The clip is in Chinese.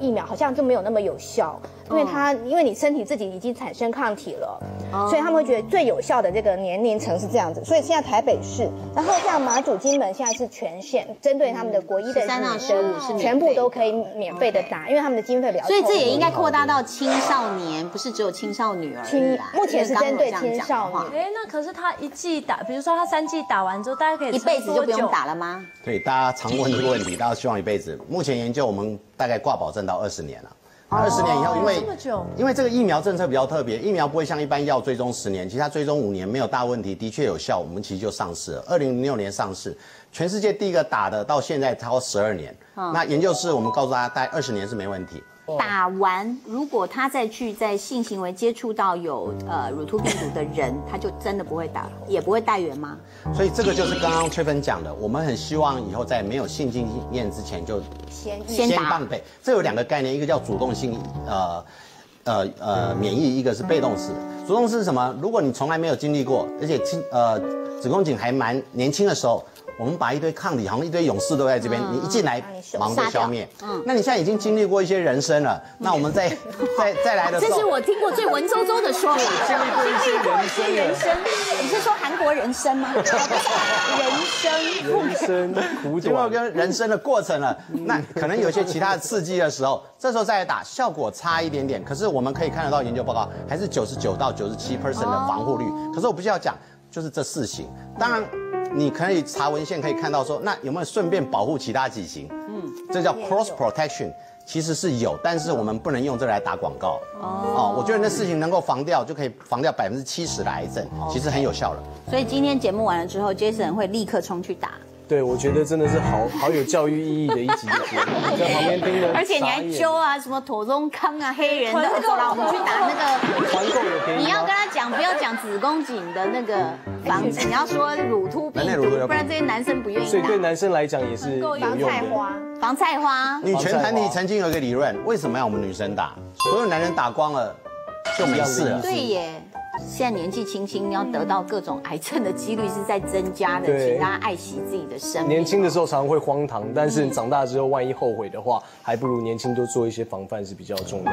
疫苗好像就没有那么有效，因为它因为你身体自己已经产生抗体了，所以他们会觉得最有效的这个年龄层是这样子。所以现在台北市，然后像马祖、金门现在是全县针对他们的国一的13到15是全部都可以免费的打，因为他们的经费比较所以这也应该扩大到青少年，不是只有青少女而已。目前是针对青少年哎，那可是他一剂打，比如说他三剂打完之后，大家可以一辈子就不用打了吗？对，大家常问这个问题，大家希望一辈子。目前研究我们大概挂保证到二十年了。二十年以后，因为因为这个疫苗政策比较特别，疫苗不会像一般药追踪十年，其实它追踪五年没有大问题，的确有效，我们其实就上市了。二零零六年上市，全世界第一个打的，到现在超过十二年。那研究室我们告诉大家，大概二十年是没问题。打完，如果他再去在性行为接触到有呃乳突病毒的人，他就真的不会打，也不会带源吗？所以这个就是刚刚崔芬讲的，我们很希望以后在没有性经验之前就先先打先这有两个概念，一个叫主动性，呃呃呃免疫，一个是被动式。主动式是什么？如果你从来没有经历过，而且亲呃子宫颈还蛮年轻的时候。我们把一堆抗体，好像一堆勇士都在这边，你一进来马上就消灭。嗯，那你现在已经经历过一些人生了，那我们再 再再来的时候，这是我听过最文绉绉的说法。经历过一些人生人生，你是说韩国人生吗？人生，人生苦经过短，跟人生的过程了，那可能有一些其他的刺激的时候，这时候再来打，效果差一点点。可是我们可以看得到研究报告，还是九十九到九十七 percent 的防护率。可是我必须要讲，就是这四型。当然，你可以查文献可以看到说，那有没有顺便保护其他几型？嗯，这叫 cross protection。其实是有，但是我们不能用这来打广告。哦，哦我觉得那事情能够防掉，就可以防掉百分之七十的癌症，其实很有效了。所以今天节目完了之后，Jason 会立刻冲去打，对我觉得真的是好好有教育意义的一集节目，在旁边听的，而且你还揪啊什么妥中康啊黑人的，走了，我们去打那个。团购有便宜吗你要跟他讲，子宫颈的那个防治，你要说乳突病毒，不然这些男生不愿意所以对。男生来讲也是有防用的。菜花。防菜花，女权团体曾经有一个理论，为什么要我们女生打？所有男人打光了就没事了。对耶。现在年纪轻轻，要得到各种癌症的几率是在增加的，请大家爱惜自己的生命。年轻的时候常常会荒唐，但是长大之后万一后悔的话，还不如年轻多做一些防范是比较重要的。